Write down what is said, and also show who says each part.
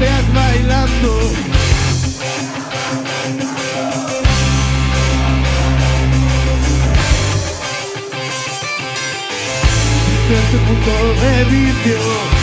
Speaker 1: estés bailando. Desde el punto de vicio.